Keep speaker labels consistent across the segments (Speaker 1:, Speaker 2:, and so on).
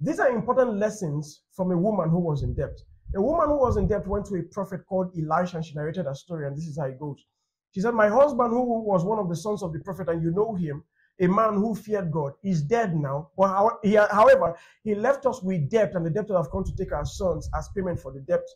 Speaker 1: These are important lessons from a woman who was in debt. A woman who was in debt went to a prophet called Elisha and she narrated her story, and this is how it goes. She said, My husband, who was one of the sons of the prophet, and you know him, a man who feared God, is dead now. However, he left us with debt, and the debtors have come to take our sons as payment for the debt.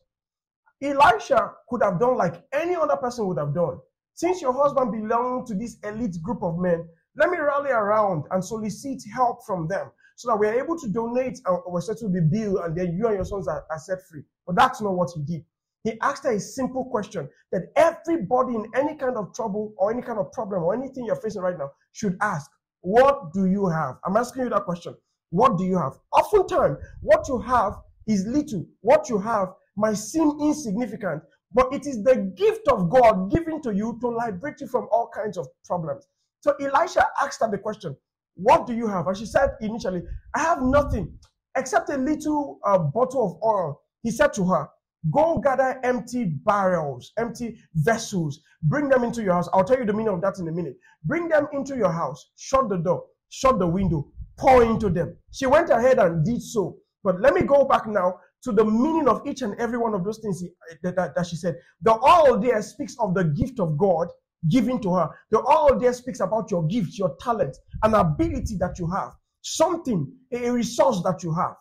Speaker 1: Elisha could have done like any other person would have done. Since your husband belonged to this elite group of men, let me rally around and solicit help from them so that we are able to donate and we settle the bill and then you and your sons are, are set free. But that's not what he did. He asked her a simple question that everybody in any kind of trouble or any kind of problem or anything you're facing right now should ask. What do you have? I'm asking you that question. What do you have? Oftentimes, what you have is little. What you have might seem insignificant, but it is the gift of God given to you to liberate you from all kinds of problems. So Elisha asked her the question, What do you have? And she said initially, I have nothing except a little uh, bottle of oil. He said to her, Go gather empty barrels, empty vessels, bring them into your house. I'll tell you the meaning of that in a minute. Bring them into your house, shut the door, shut the window, pour into them. She went ahead and did so. But let me go back now to the meaning of each and every one of those things that, that, that she said. The oil there speaks of the gift of God given to her. The all there speaks about your gift, your talent, an ability that you have, something, a resource that you have.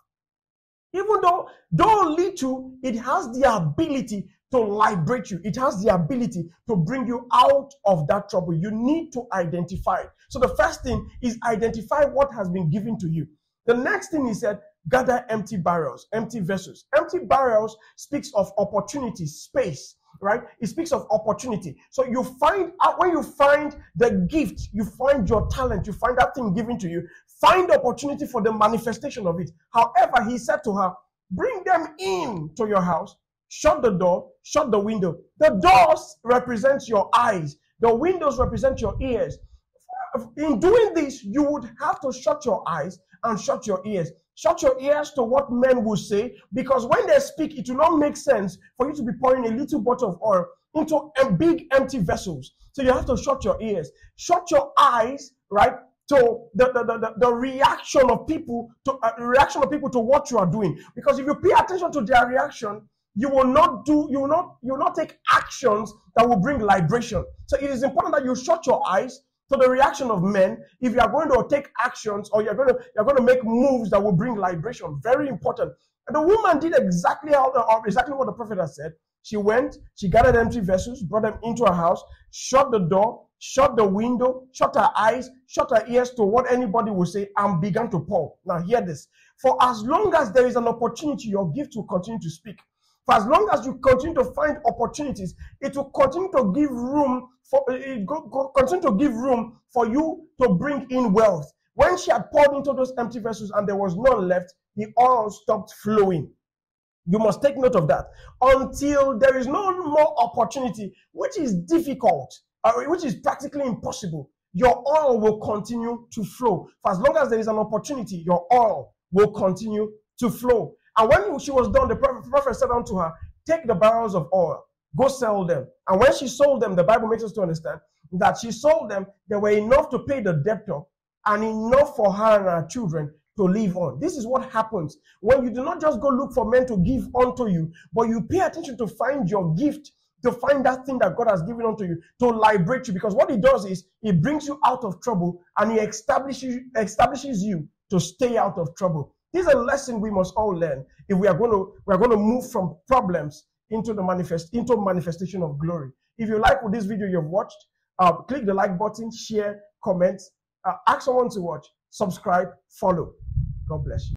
Speaker 1: Even though, though little, it has the ability to liberate you. It has the ability to bring you out of that trouble. You need to identify it. So the first thing is identify what has been given to you. The next thing he said, gather empty barrels, empty vessels. Empty barrels speaks of opportunity, space, right? It speaks of opportunity. So you find out when you find the gift, you find your talent, you find that thing given to you, find opportunity for the manifestation of it. However, he said to her, bring them in to your house, shut the door, shut the window. The doors represent your eyes, the windows represent your ears. In doing this, you would have to shut your eyes and shut your ears. Shut your ears to what men will say, because when they speak, it will not make sense for you to be pouring a little bottle of oil into a big empty vessels. So you have to shut your ears, shut your eyes, right, to the, the, the, the reaction of people to uh, reaction of people to what you are doing. Because if you pay attention to their reaction, you will not do, you will not, you will not take actions that will bring liberation. So it is important that you shut your eyes to the reaction of men if you are going to take actions or you're going to you're going to make moves that will bring liberation. Very important. And the woman did exactly how the, exactly what the prophet has said. She went, she gathered empty vessels, brought them into her house, shut the door, shut the window, shut her eyes, shut her ears to what anybody will say, and began to pour. Now, hear this. For as long as there is an opportunity, your gift will continue to speak. For as long as you continue to find opportunities, it will continue to give room for it go, continue to give room for you to bring in wealth. When she had poured into those empty vessels and there was none left, the oil stopped flowing. You must take note of that until there is no more opportunity, which is difficult, uh, which is practically impossible. Your oil will continue to flow. For as long as there is an opportunity, your oil will continue to flow. And when she was done, the prophet, said unto her, Take the barrels of oil, go sell them. And when she sold them, the Bible makes us to understand that she sold them, they were enough to pay the debtor and enough for her and her children to live on. This is what happens when you do not just go look for men to give unto you, but you pay attention to find your gift, to find that thing that God has given unto you, to liberate you. Because what He does is He brings you out of trouble and He establishes establishes you to stay out of trouble. Is a lesson we must all learn if we are going to we are going to move from problems into the manifest into manifestation of glory. If you like this video you've watched, uh, click the like button, share, comment, uh, ask someone to watch, subscribe, follow. God bless you.